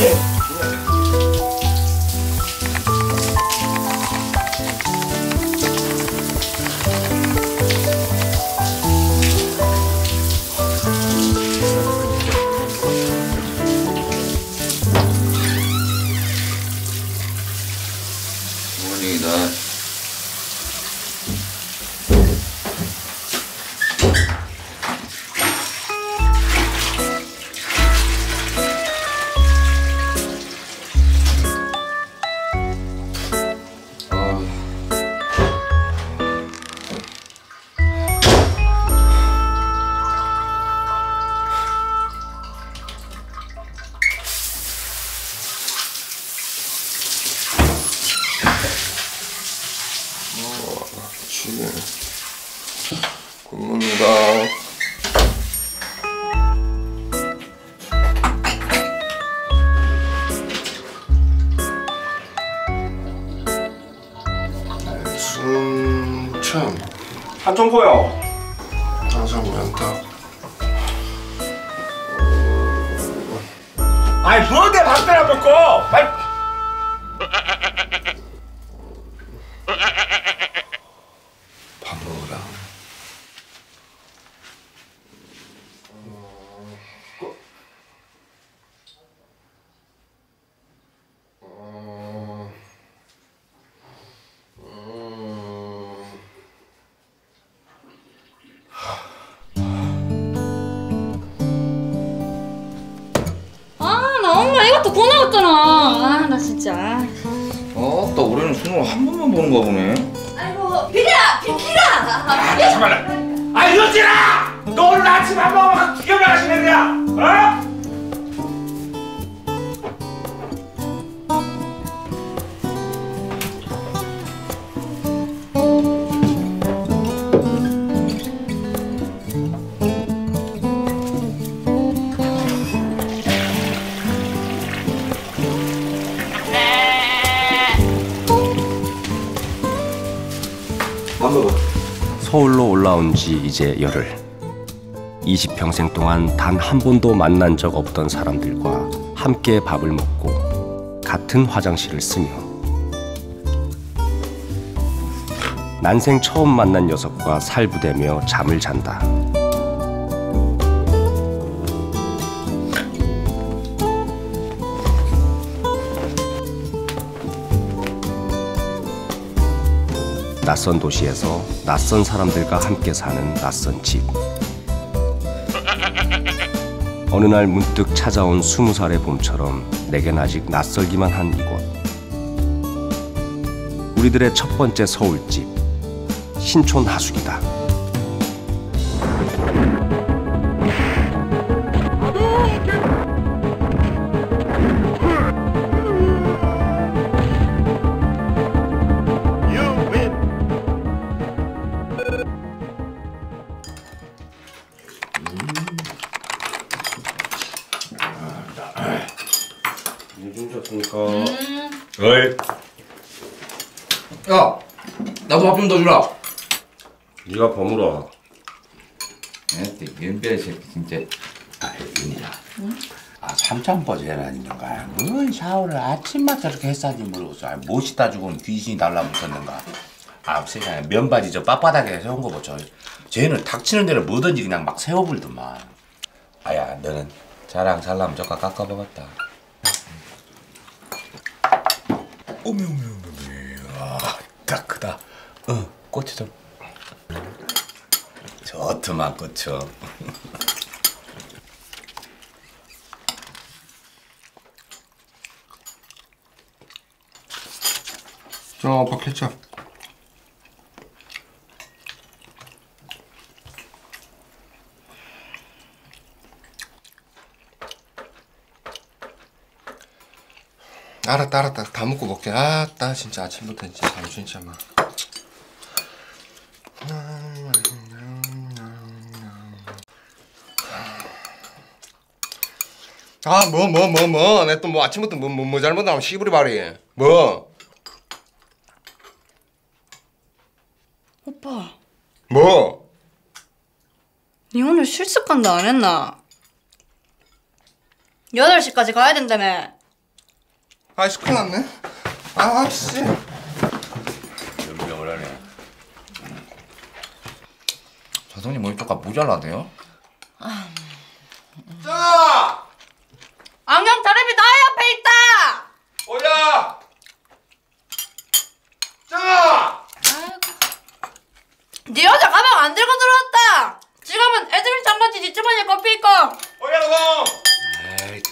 어머 지금 굽는다. 순천 한청포요. 항상 많다. 아니 뭔데 밥배나 먹고? 빨리. 나 엄마 이것도 고 나왔잖아. 아, 나 진짜. 어, 나 올해는 수능을 한 번만 보는가 보네. 아이고, 비키라! 비키라! 참말라. 아 유진아! 너 오늘 아침 한 번만 기가 막히시네 그냥. 어? 올라온 지 이제 열흘. 20평생 동안 단 한 번도 만난 적 없던 사람들과 함께 밥을 먹고 같은 화장실을 쓰며 난생 처음 만난 녀석과 살부대며 잠을 잔다. 낯선 도시에서 낯선 사람들과 함께 사는 낯선 집. 어느 날 문득 찾아온 스무 살의 봄처럼 내겐 아직 낯설기만 한 이곳. 우리들의 첫 번째 서울집 신촌 하숙이다. 좋습니까? 어이. 야, 나도 밥 좀 더 주라. 네가 버무라. 연배 새끼 진짜. 아, 윤이야. 아, 삼천버지 해라니까. 뭔 샤워를 아침마다 저렇게 했사지 모르겠어. 아, 못이 따주고는 귀신이 달라붙었는가. 아, 세상에 면바지 저 빳빳하게 세운 거 보죠. 쟤는 닥치는 대로 뭐든지 그냥 막 세워불더만. 아야, 너는 자랑 잘나면 저까 깎아먹었다. 오메, 오메, 오메, 오메. 아, 딱 크다. 어, 고추 좀. 좋더만, 고추. 저 박했죠. 알았다 알았다. 다 먹고 먹게. 아따 진짜 아침부터 진짜 잠 진짜 막. 아 뭐 뭐 뭐 뭐 내 또 뭐 아침부터 뭐 뭐 뭐 잘못하면 씨부리 발이. 뭐? 오빠, 뭐? 니 오늘 실습 간다 안 했나? 8시까지 가야 된다며. 아이씨 큰일 났네. 아씨. 연병을 하네. 자성님 머리 쪽가 모자라대요? 짱아 안경 자르비 나의 옆에 있다 오야! 짱아 네 여자 가방 안 들고 들어왔다! 지금은 애들 장바지 뒷주머니에 꼽혀 있고. 오야 너공 에이